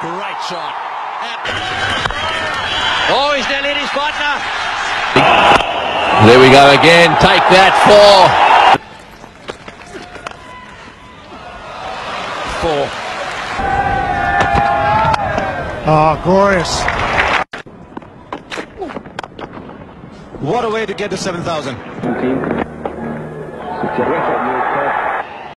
Great shot. Oh, he's nearly in his partner. There we go again. Take that four. Four. Oh, glorious. What a way to get to 7,000.